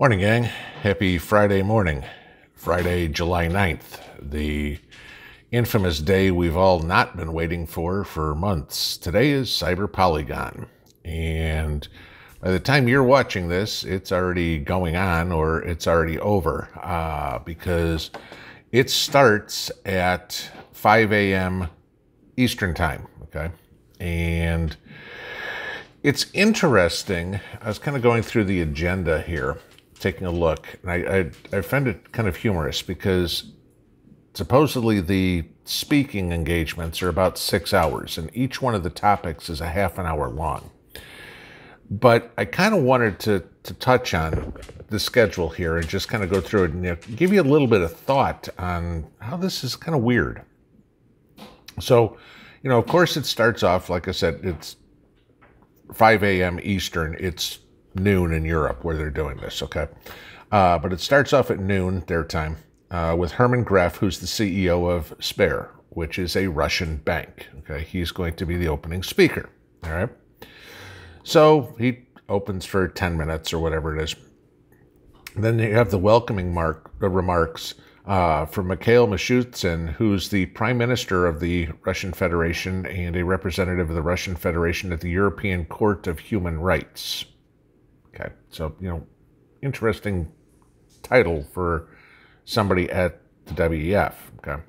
Morning, gang. Happy Friday morning. Friday, July 9th, the infamous day we've all not been waiting for for months. Today is Cyber Polygon. And by the time you're watching this, it's already going on or it's already over uh, because it starts at 5 a.m. Eastern Time. Okay. And it's interesting. I was kind of going through the agenda here taking a look, and I, I, I find it kind of humorous because supposedly the speaking engagements are about six hours, and each one of the topics is a half an hour long. But I kind of wanted to, to touch on the schedule here and just kind of go through it and you know, give you a little bit of thought on how this is kind of weird. So, you know, of course, it starts off, like I said, it's 5 a.m. Eastern. It's noon in Europe where they're doing this, okay? Uh, but it starts off at noon their time uh, with Herman Gref, who's the CEO of Sber, which is a Russian bank, okay? He's going to be the opening speaker, all right? So he opens for 10 minutes or whatever it is. Then you have the welcoming mark, remarks uh, from Mikhail Mishustin, who's the Prime Minister of the Russian Federation and a representative of the Russian Federation at the European Court of Human Rights. Okay, so, you know, interesting title for somebody at the WEF. Okay.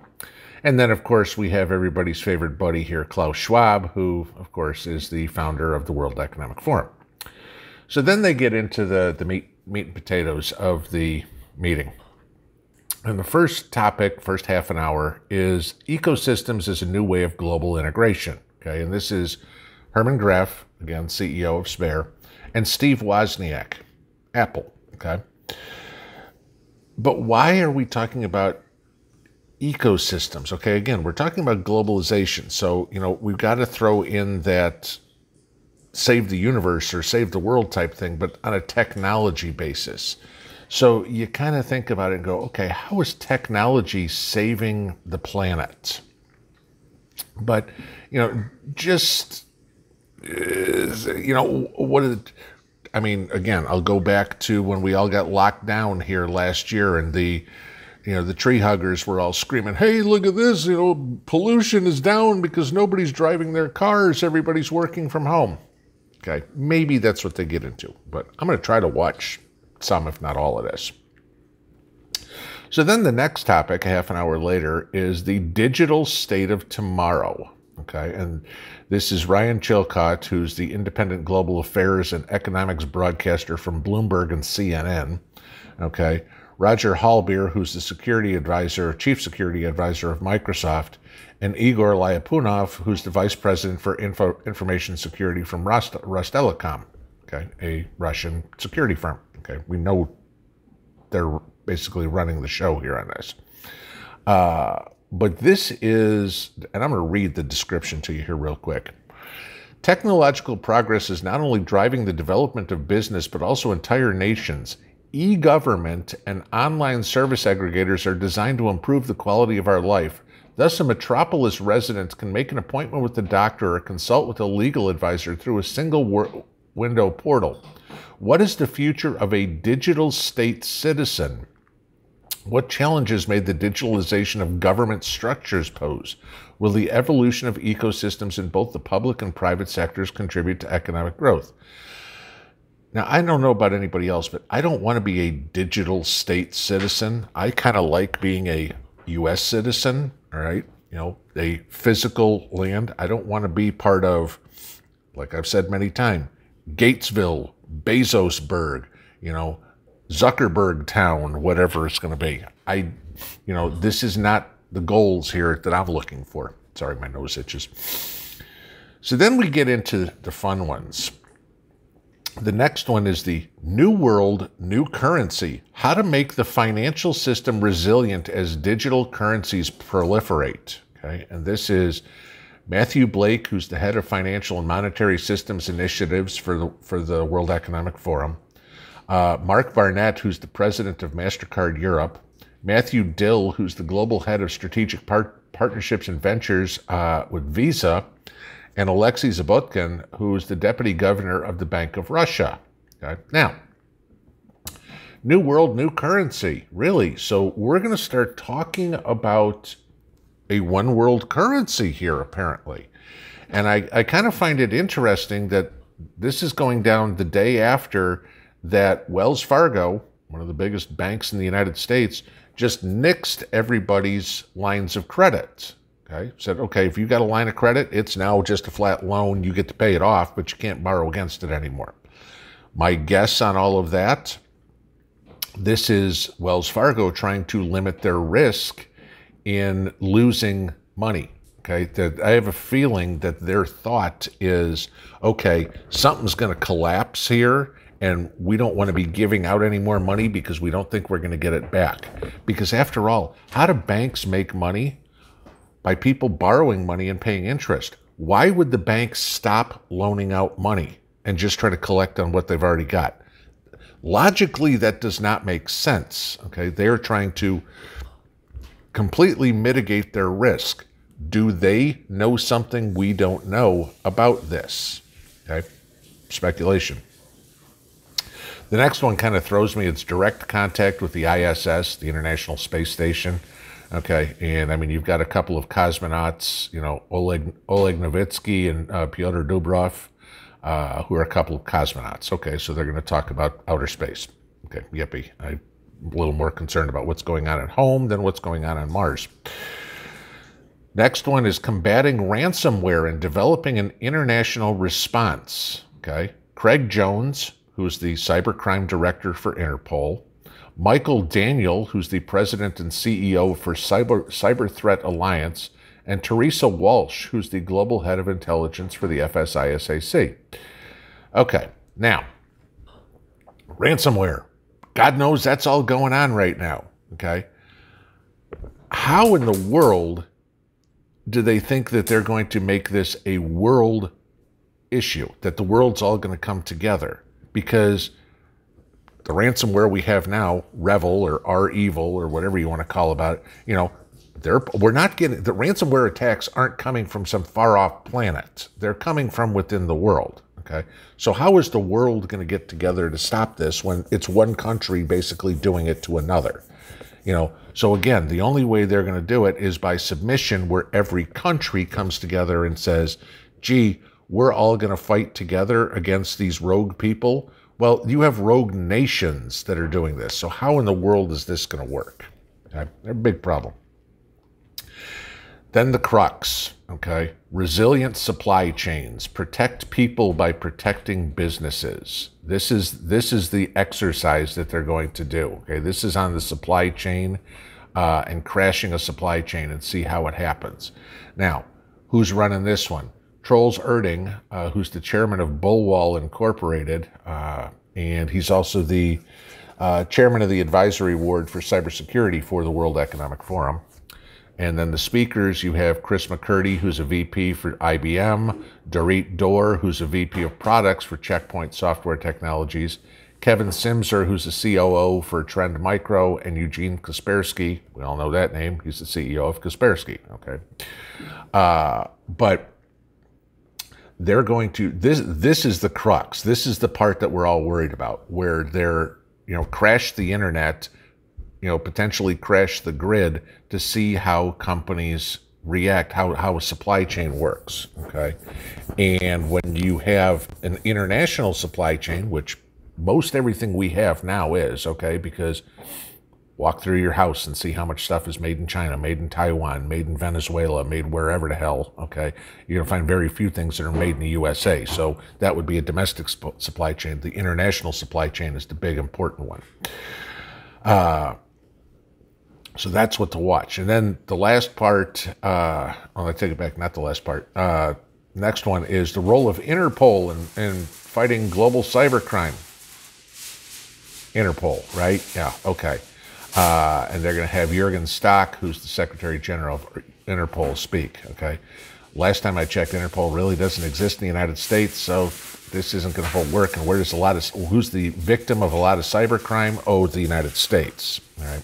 And then, of course, we have everybody's favorite buddy here, Klaus Schwab, who, of course, is the founder of the World Economic Forum. So then they get into the, the meat, meat and potatoes of the meeting. And the first topic, first half an hour, is ecosystems as a new way of global integration. Okay, and this is Herman Gref, again, CEO of Sber, and Steve Wozniak, Apple. Okay. But why are we talking about ecosystems? Okay, again, we're talking about globalization. So, you know, we've got to throw in that save the universe or save the world type thing, but on a technology basis. So you kind of think about it and go, okay, how is technology saving the planet? But, you know, just you know, what is it? I mean, again, I'll go back to when we all got locked down here last year and the, you know, the tree huggers were all screaming, hey, look at this, you know, pollution is down because nobody's driving their cars, everybody's working from home. Okay, maybe that's what they get into, but I'm going to try to watch some, if not all of this. So then the next topic, a half an hour later, is the digital state of tomorrow. Okay, and this is Ryan Chilcott, who's the independent global affairs and economics broadcaster from Bloomberg and CNN. Okay, Roger Halbheer, who's the security advisor, chief security advisor of Microsoft, and Igor Lyapunov, who's the vice president for info, information security from Rost, Rostelecom, okay, a Russian security firm. Okay, we know they're basically running the show here on this. Uh, but this is, and I'm going to read the description to you here real quick. Technological progress is not only driving the development of business, but also entire nations. E government and online service aggregators are designed to improve the quality of our life. Thus, a metropolis resident can make an appointment with the doctor or consult with a legal advisor through a single window portal. What is the future of a digital state citizen? What challenges may the digitalization of government structures pose? Will the evolution of ecosystems in both the public and private sectors contribute to economic growth? Now, I don't know about anybody else, but I don't want to be a digital state citizen. I kind of like being a U.S. citizen, all right? You know, a physical land. I don't want to be part of, like I've said many times, Gatesville, Bezosburg, you know, Zuckerberg town, whatever it's going to be. I, you know, this is not the goals here that I'm looking for. Sorry, my nose itches. So then we get into the fun ones. The next one is the New World, New Currency How to Make the Financial System Resilient as Digital Currencies Proliferate. Okay, and this is Matthew Blake, who's the head of Financial and Monetary Systems Initiatives for the, for the World Economic Forum uh, Mark Barnett, who's the president of MasterCard Europe, Matthew Dill, who's the global head of strategic part- partnerships and ventures uh, with Visa, and Alexei Zabotkin, who's the deputy governor of the Bank of Russia. Okay? Now, New world, new currency. Really? So we're going to start talking about a one world currency here, apparently. And I, I kind of find it interesting that this is going down the day after that Wells Fargo, one of the biggest banks in the United States, just nixed everybody's lines of credit. Okay, said, okay, if you got a line of credit, it's now just a flat loan. You get to pay it off, but you can't borrow against it anymore. My guess on all of that this is Wells Fargo trying to limit their risk in losing money. Okay, that I have a feeling that their thought is, okay, something's going to collapse here, and we don't want to be giving out any more money because we don't think we're going to get it back. Because after all, how do banks make money? By people borrowing money and paying interest. Why would the banks stop loaning out money and just try to collect on what they've already got? Logically, that does not make sense. Okay, they are trying to completely mitigate their risk. Do they know something we don't know about this? Okay, speculation. The next one kind of throws me. It's direct contact with the ISS, the International Space Station. Okay, and I mean you've got a couple of cosmonauts, you know, Oleg Oleg Novitsky and uh, Pyotr Dubrov uh, who are a couple of cosmonauts. Okay, so they're going to talk about outer space. Okay, yippee. I'm a little more concerned about what's going on at home than what's going on on Mars. Next one is combating ransomware and developing an international response. Okay, Craig Jones, who's the cybercrime director for Interpol, Michael Daniel, who's the president and CEO for Cyber, Cyber Threat Alliance, and Teresa Walsh, who's the global head of intelligence for the FSISAC. Okay, now, ransomware. God knows that's all going on right now. Okay. How in the world do they think that they're going to make this a world issue, that the world's all going to come together? Because the ransomware we have now, Revel or REvil or whatever you want to call about it, you know, they're, we're not getting the ransomware attacks aren't coming from some far off planet. They're coming from within the world. Okay. So how is the world going to get together to stop this when it's one country basically doing it to another? You know, so again, the only way they're going to do it is by submission where every country comes together and says, gee, we're all going to fight together against these rogue people. Well, you have rogue nations that are doing this. So how in the world is this going to work? Okay? A big problem. Then the crux, okay? Resilient supply chains. Protect people by protecting businesses. This is this is the exercise that they're going to do. Okay, this is on the supply chain uh, and crashing a supply chain and see how it happens. Now, who's running this one? Troels Oerting, uh, who's the chairman of Bullwall Incorporated, uh, and he's also the uh, chairman of the advisory board for cybersecurity for the World Economic Forum. And then the speakers, you have Chris McCurdy, who's a VP for IBM, Dorit Dor, who's a VP of products for Checkpoint Software Technologies, Kevin Simzer, who's the COO for Trend Micro, and Eugene Kaspersky. We all know that name. He's the CEO of Kaspersky. Okay. Uh, but they're going to this this is the crux this is the part that we're all worried about where they're you know crash the internet you know, potentially crash the grid to see how companies react, how, how a supply chain works. Okay. And when you have an international supply chain, which most everything we have now is, okay, because walk through your house and see how much stuff is made in China, made in Taiwan, made in Venezuela, made wherever the hell, okay? You're gonna find very few things that are made in the USA. So that would be a domestic supply chain. The international supply chain is the big important one. Uh, so that's what to watch. And then the last part, uh, oh, I take it back, not the last part. Uh, next one is the role of Interpol in, in fighting global cybercrime. Interpol, right? Yeah, okay. Uh, and they're going to have Jurgen Stock, who's the Secretary General of Interpol, speak. Okay. Last time I checked, Interpol really doesn't exist in the United States, so this isn't going to work. And where does a lot of who's the victim of a lot of cybercrime? Oh, the United States. All right.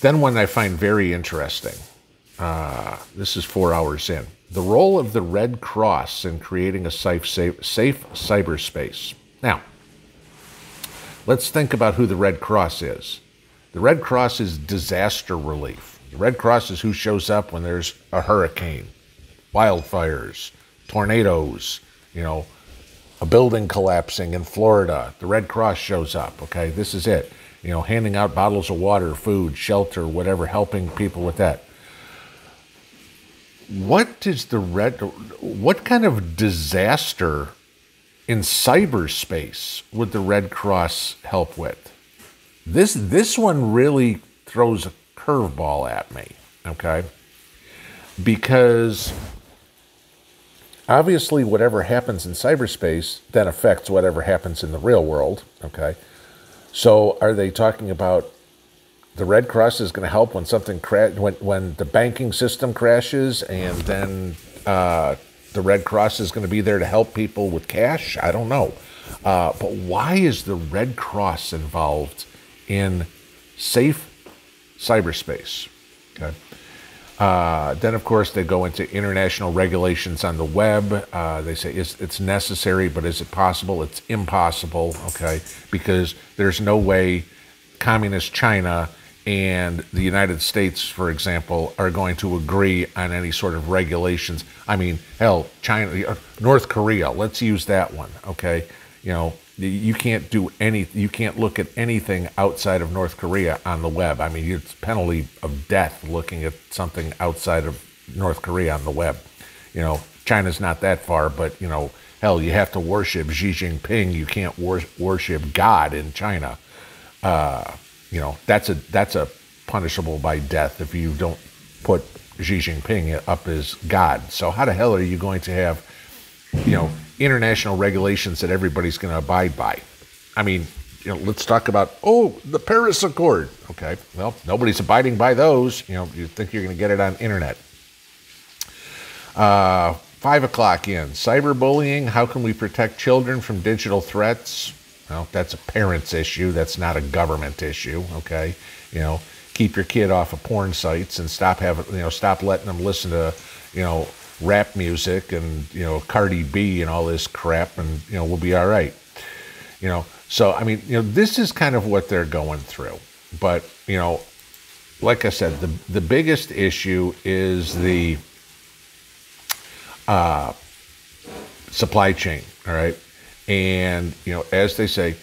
Then one I find very interesting. Uh, this is four hours in. The role of the Red Cross in creating a safe, safe, safe cyberspace. Now, let's think about who the Red Cross is. The Red Cross is disaster relief. The Red Cross is who shows up when there's a hurricane, wildfires, tornadoes, you know, a building collapsing in Florida. The Red Cross shows up, okay? This is it. You know, handing out bottles of water, food, shelter, whatever, helping people with that. What is the red what kind of disaster in cyberspace would the Red Cross help with? This this one really throws a curveball at me, okay? Because obviously whatever happens in cyberspace then affects whatever happens in the real world, okay? So are they talking about the Red Cross is going to help when something crash when when the banking system crashes and then uh, the Red Cross is going to be there to help people with cash? I don't know. Uh, but why is the Red Cross involved in safe cyberspace? Okay. Uh, then, of course, they go into international regulations on the web. Uh, they say it's, it's necessary, but is it possible? It's impossible, okay? Because there's no way communist China and the United States, for example, are going to agree on any sort of regulations. I mean, hell, China, uh, North Korea, let's use that one, okay? You know, you can't do any, you can't look at anything outside of North Korea on the web. I mean, it's penalty of death looking at something outside of North Korea on the web. You know, China's not that far, but, you know, hell, you have to worship Xi Jinping. You can't wor- worship God in China. Uh, you know that's a that's a punishable by death if you don't put Xi Jinping up as God. So how the hell are you going to have you know international regulations that everybody's going to abide by? I mean, you know, let's talk about oh the Paris Accord. Okay, well nobody's abiding by those. You know, you think you're going to get it on internet. Uh, five o'clock in cyberbullying. How can we protect children from digital threats? Well, that's a parent's issue. That's not a government issue. Okay, you know, keep your kid off of porn sites and stop having, you know, stop letting them listen to, you know, rap music and you know Cardi B and all this crap, and you know we'll be all right. You know, so I mean, you know, this is kind of what they're going through. But you know, like I said, the the biggest issue is the uh, supply chain. All right, and, you know, as they say,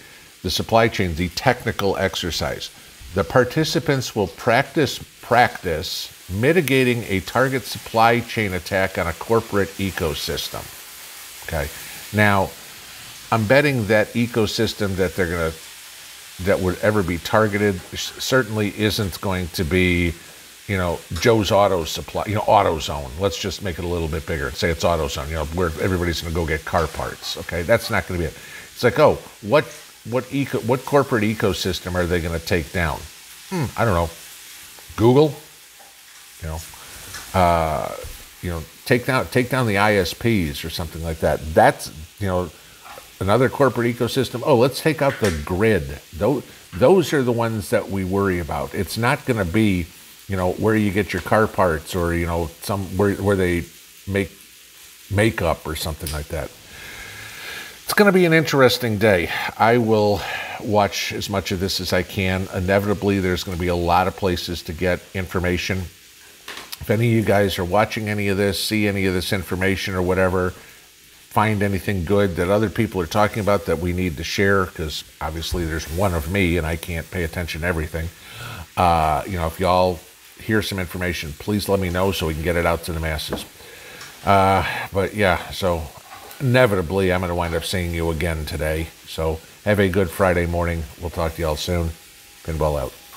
the supply chain, the technical exercise. The participants will practice practice mitigating a target supply chain attack on a corporate ecosystem. Okay. Now, I'm betting that ecosystem that they're going to that would ever be targeted certainly isn't going to be you know, Joe's Auto Supply, you know, AutoZone. Let's just make it a little bit bigger and say it's AutoZone, you know, where everybody's going to go get car parts. Okay, that's not going to be it. It's like, oh, what what eco what corporate ecosystem are they going to take down? Hmm, I don't know. Google, you know, uh, you know, take down take down the ISPs or something like that. That's you know another corporate ecosystem. Oh, let's take out the grid. Those those are the ones that we worry about. It's not going to be you know where you get your car parts or you know some where where they make makeup or something like that. It's going to be an interesting day. I will watch as much of this as I can. Inevitably, there's going to be a lot of places to get information. If any of you guys are watching any of this, see any of this information or whatever, find anything good that other people are talking about that we need to share, because obviously there's one of me and I can't pay attention to everything. Uh, you know, if y'all hear some information, please let me know so we can get it out to the masses. Uh, but yeah, so inevitably, I'm going to wind up seeing you again today. So have a good Friday morning. We'll talk to y'all soon. Pinball out.